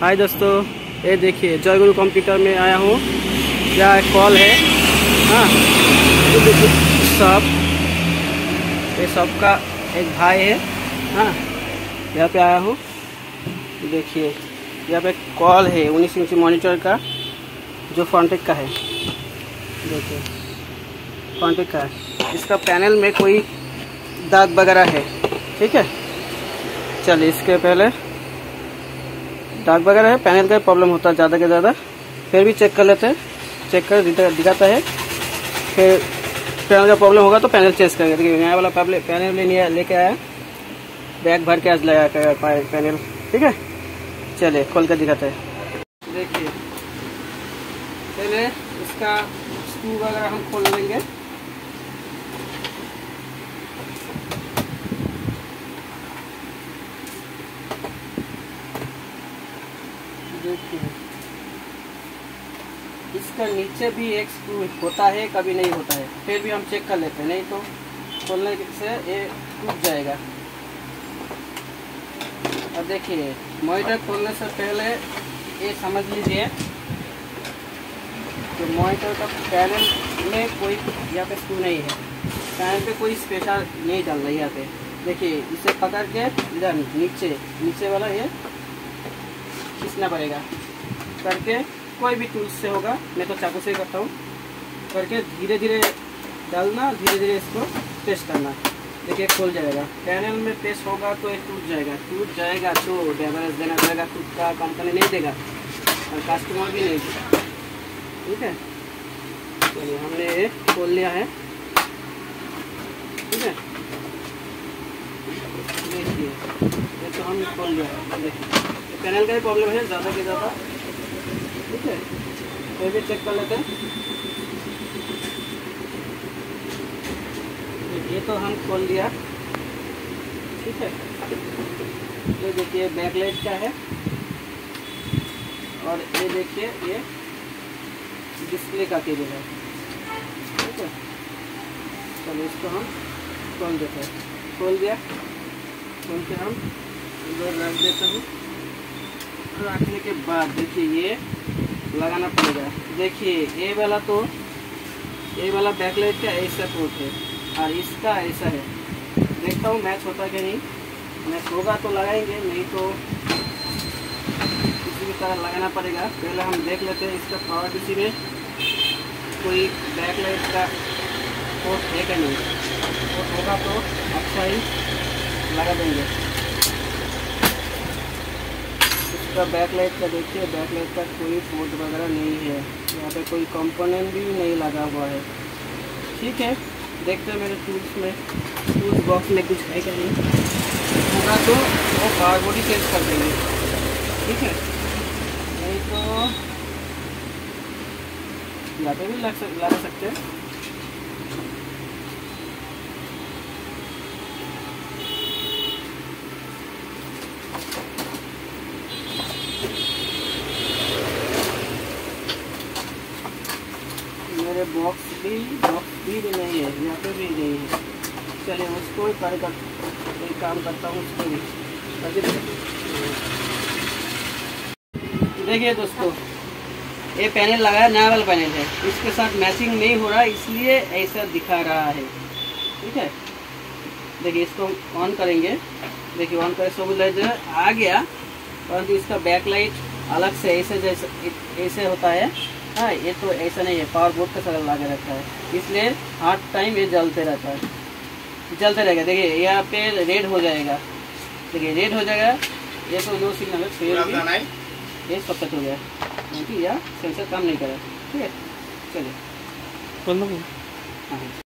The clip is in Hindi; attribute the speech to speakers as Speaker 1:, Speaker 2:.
Speaker 1: हाय दोस्तों, ये देखिए जय गुरु कंप्यूटर में आया हूँ। यह कॉल है? हाँ। शॉप ये शॉप का एक भाई है। हाँ। यहाँ पे आया हूँ। देखिए, यहाँ पे कॉल है उन्नीस इंची मॉनिटर का, जो फ्रंटेक का है। देखिए फ्रंटेक का है। इसका पैनल में कोई दाग वगैरह है। ठीक है? चलिए, इसके पहले दाग वगैरह है पैनल का प्रॉब्लम होता है ज़्यादा के ज़्यादा। फिर भी चेक कर लेते हैं। चेक कर दिखाता है। फिर पैनल का प्रॉब्लम होगा तो पैनल चेंज करेंगे। देखिए, नया वाला पैनल ले लेके आया। बैग भर के आज लगा कर पैनल ठीक है? चलिए, खोल कर दिखाते हैं। देखिए, पहले इसका स्क्रू वगैरह हम खोल लेंगे। देखिए इसका नीचे भी एक स्क्रू होता है, कभी नहीं होता है। फिर भी हम चेक कर लेते हैं, नहीं तो खोलने से ये टूट जाएगा। और देखिए मॉनिटर खोलने से पहले ये समझ लीजिए कि मॉनिटर का पैनल में कोई यहाँ पे स्क्रू नहीं है। पैनल पे कोई स्पेशल नहीं डाल रहा है यहाँ पे। देखिए, इसे पकड़ के इधर नीचे नीचे वाला ये खींचना पड़ेगा। करके कोई भी टूल्स से होगा, मैं तो चाकू से ही करता हूँ। करके धीरे धीरे डालना धीरे धीरे इसको पेस्ट करना। देखिए, खोल जाएगा। पैनल में पेस्ट होगा तो ये टूट जाएगा। टूट जाएगा तो डेवरेज देना पड़ेगा। खुद का कंपनी नहीं देगा। और कस्टमर भी नहीं देगा। ठीक है? चलिए, हमने ये खोल लिया है। ठीक है? देखिए, ये तो हम खोल लिया है। देखिए। पैनल का ही प्रॉब्लम है, ज़्यादा से ज़्यादा। ठीक है? फिर भी चेक कर लेते हैं। ये तो हम खोल लिया। ठीक है? ये देखिए बैकलाइट का है। और ये देखिए, ये डिस्प्ले का केबल है। ठीक है? चलो, इसको हम खोल देते हैं। खोल दिया? खोल के हम इधर रख देता हूँ। रखने के बाद देखिए ये लगाना पड़ेगा। देखिए, ये वाला तो ये वाला बैकलाइट का ऐसा पोर्ट है और इसका ऐसा है। देखता हूँ मैच होता कि नहीं। मैच होगा तो लगाएँगे, नहीं तो किसी भी तरह लगाना पड़ेगा। पहले हम देख लेते हैं इसका पावर किसी में। कोई बैकलाइट का पोर्ट है कि नहीं? होगा तो अच्छा ही लगा देंगे। इसका बैकलाइट का देखिए बैकलाइट का कोई पोर्ट वगैरह नहीं है। यहाँ पे कोई कंपोनेंट भी नहीं लगा हुआ है। ठीक है, देखते हैं मेरे टूल्स में। टूल्स बॉक्स में कुछ है क्या नहीं? होगा तो वो ही चेंज कर देंगे। ठीक है? नहीं तो यहाँ पे भी लग सक लगा सकते हैं। मेरे बॉक्स भी बॉक्स भी नहीं है, यहाँ पे भी नहीं है। चलिए उसको ही कर कोई काम करता हूँ उसको भी। देखिए। दोस्तों, ये पैनल लगाया नया वाला पैनल है। इसके साथ मैचिंग नहीं हो रहा, इसलिए ऐसा दिखा रहा है। ठीक है? देखिए, इसको ऑन करेंगे। देखिए ऑन करें, सब लाइट आ गया। परंतु इसका बैक लाइट अलग से ऐसे जैसे, ऐसे होता है। हाँ ये तो ऐसा नहीं है पावर बोर्ड का सारा लगा रहता है। इसलिए हर टाइम ये जलते रहता है। जलते रहेगा। देखिए यहाँ पे रेड हो जाएगा। देखिए रेड हो जाएगा। ये तो नो सिग्नल है फिर भी ये सब हो गया। क्योंकि यह सेंसर काम नहीं करा ठीक है? चलिए। हाँ।